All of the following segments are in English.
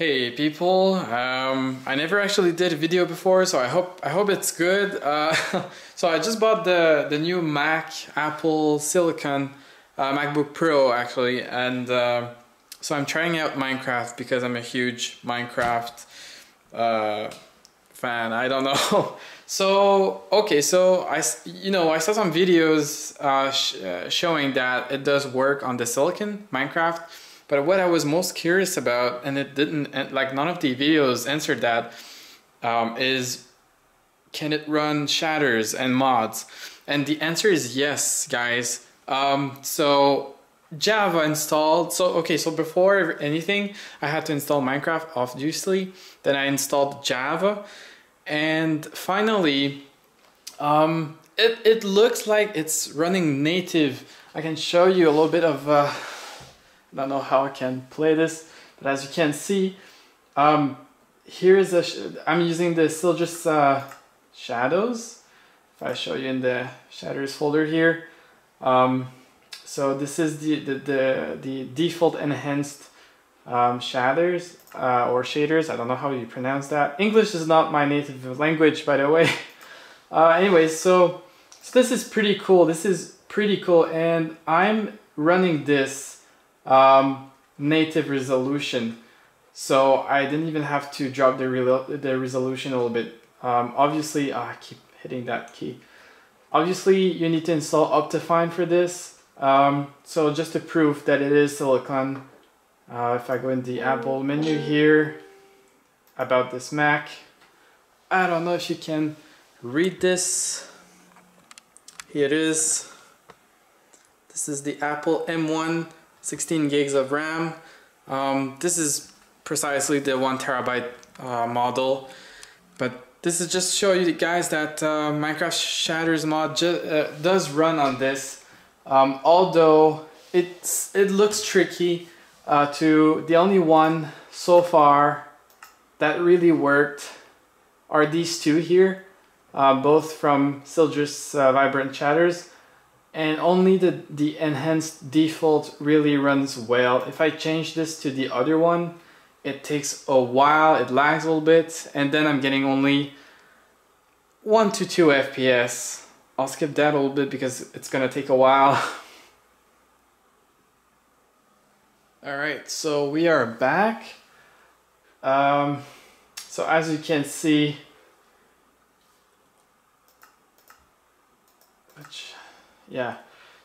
Hey people, um, I never actually did a video before, so I hope I hope it's good. Uh, so I just bought the the new Mac Apple Silicon uh, MacBook Pro actually, and uh, so I'm trying out Minecraft because I'm a huge Minecraft uh, fan. I don't know. so okay, so I you know I saw some videos uh, sh uh, showing that it does work on the Silicon Minecraft but what I was most curious about, and it didn't, like none of the videos answered that, um, is can it run shaders and mods? And the answer is yes, guys. Um, so Java installed, so okay, so before anything, I had to install Minecraft, obviously. Then I installed Java. And finally, um, it, it looks like it's running native. I can show you a little bit of uh, I don't know how I can play this, but as you can see, um, here is a, I'm using the Sildur's uh, shaders. If I show you in the shaders folder here. Um, so this is the, the, the, the default enhanced um, shaders uh, or shaders. I don't know how you pronounce that. English is not my native language, by the way. Uh, anyways, so, so this is pretty cool. This is pretty cool. And I'm running this um, native resolution. So I didn't even have to drop the, the resolution a little bit. Um, obviously, oh, I keep hitting that key. Obviously, you need to install Optifine for this. Um, so just to prove that it is silicon, uh, if I go in the Apple menu here, about this Mac, I don't know if you can read this. Here it is. This is the Apple M1 16 gigs of RAM. Um, this is precisely the one terabyte uh, model, but this is just to show you guys that uh, Minecraft Shaders mod uh, does run on this. Um, although it's it looks tricky uh, to the only one so far that really worked are these two here, uh, both from Sildur's uh, Vibrant Shaders and only the, the enhanced default really runs well. If I change this to the other one, it takes a while, it lags a little bit, and then I'm getting only 1 to 2 FPS. I'll skip that a little bit because it's gonna take a while. Alright, so we are back. Um, so as you can see, yeah.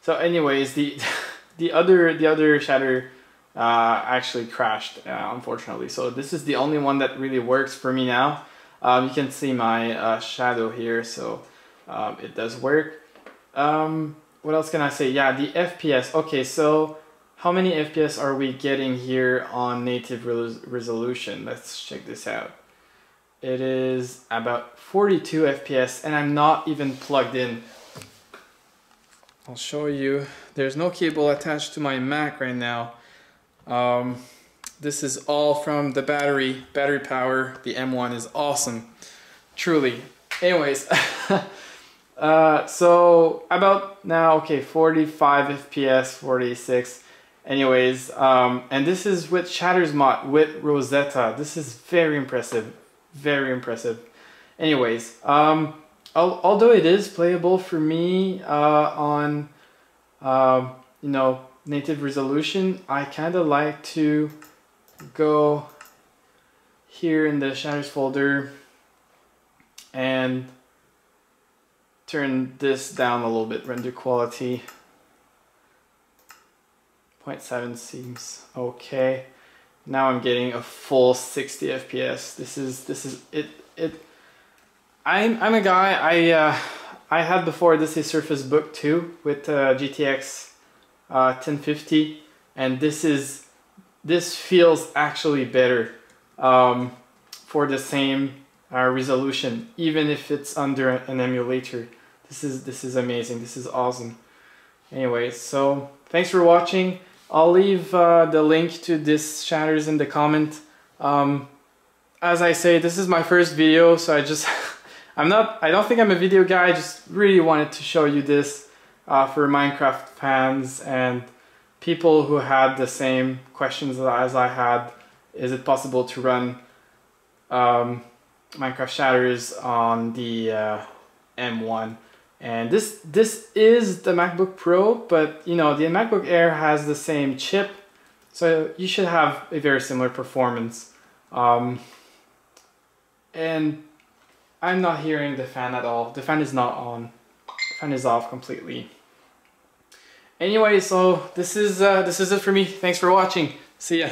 So anyways, the the other the other shader uh, actually crashed uh, unfortunately. So this is the only one that really works for me now. Um, you can see my uh, shadow here, so um, it does work. Um, what else can I say? Yeah, the FPS. Okay, so how many FPS are we getting here on native resolution? Let's check this out. It is about 42 FPS and I'm not even plugged in. I'll show you. There's no cable attached to my Mac right now. Um, this is all from the battery, battery power. The M1 is awesome, truly. Anyways, uh, so about now, okay, 45 FPS, 46. Anyways, um, and this is with Shaders Mod with Rosetta. This is very impressive, very impressive. Anyways, um, although it is playable for me uh, on uh, you know native resolution I kind of like to go here in the shaders folder and turn this down a little bit render quality. 0.7 seems okay. Now I'm getting a full 60 FPS this is this is it it I'm I'm a guy I uh, I had before this is Surface Book 2 with uh, GTX uh, 1050 and this is this feels actually better um, for the same uh, resolution even if it's under an emulator. This is this is amazing this is awesome. Anyway so thanks for watching. I'll leave uh, the link to this shaders in the comment. Um, as I say this is my first video so I just I'm not, I don't think I'm a video guy, I just really wanted to show you this uh, for Minecraft fans and people who had the same questions as I had. is it possible to run um, Minecraft Shaders on the uh, M1 and this this is the MacBook Pro but you know the MacBook Air has the same chip so you should have a very similar performance um, and I'm not hearing the fan at all. The fan is not on. The fan is off completely. Anyway so this is uh, this is it for me. Thanks for watching. See ya